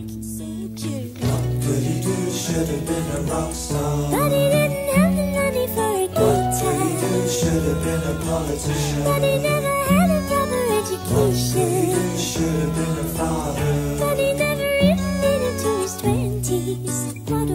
What could he do? should have been a rock star. But he didn't have the money for a good time. But he should have been a politician. But he never had a proper education. But he should have been a father. But he never even made it to his twenties. What